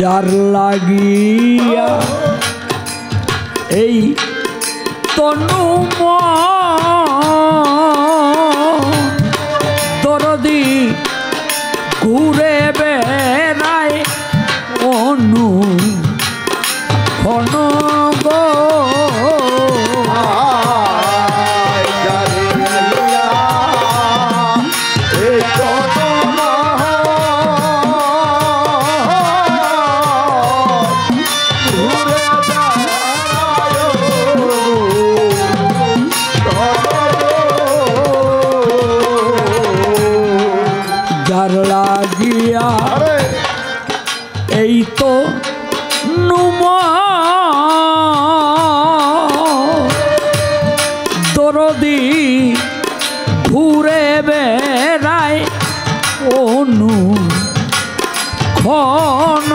যার লাগিয়া এই তনু দরদি বেড়ায় লাগিয়া এই তো নুম। দরদি ঘুরে বেড়ায় অনু খন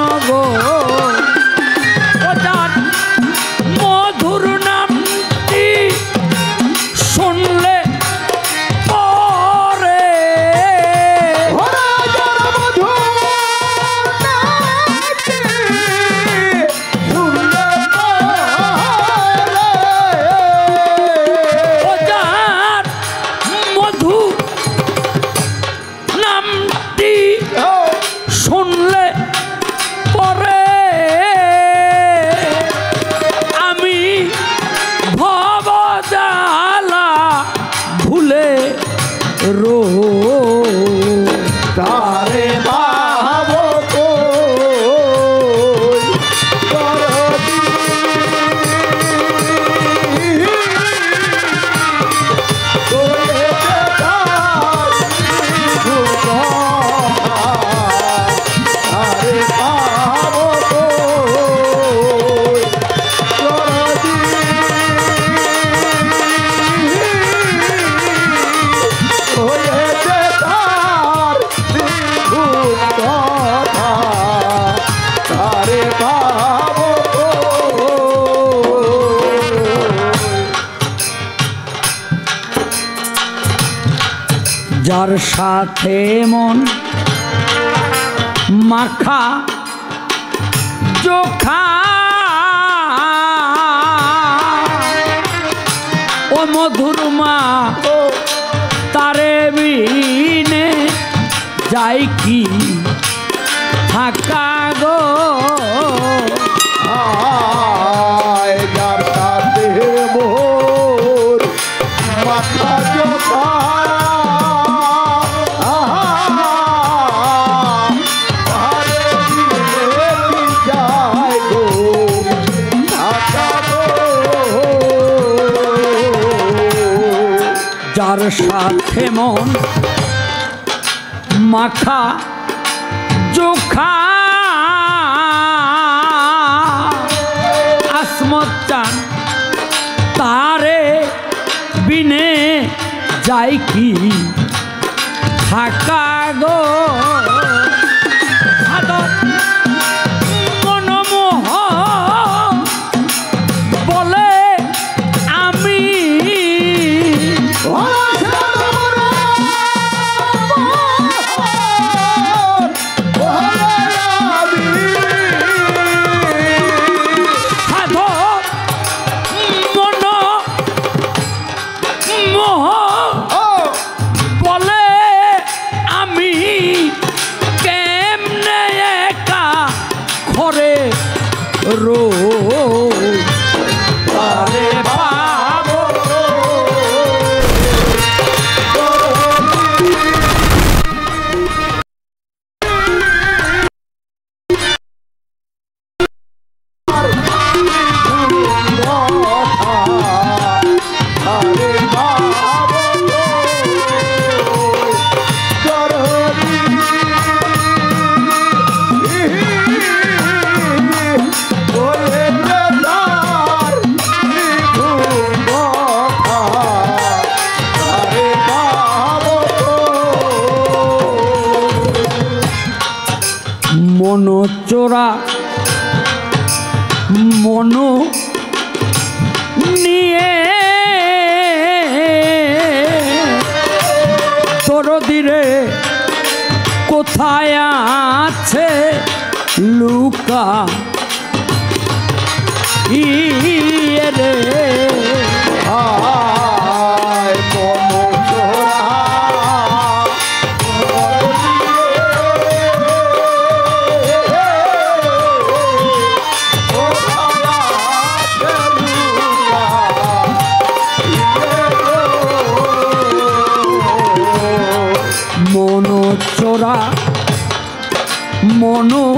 রো যার সাথে মন মাখা চোখা। ও মধুর মা, ও তারে বিনে যাই কি থাকা গো? যার সাথে মন মাখা জোখা আসমত চান। তারে বিনে যাই কি থাকা গো? রো চোরা মন নিয়ে। তোর দিরে কোথায় আছে লুকা? ইয়ে রে? মন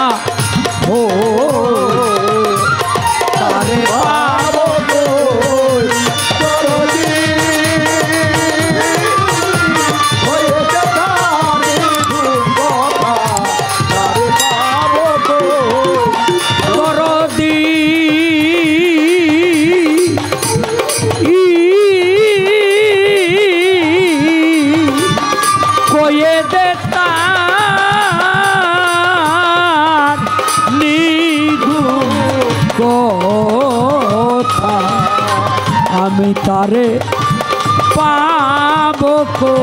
おおお কথা আমি তারে পাব কো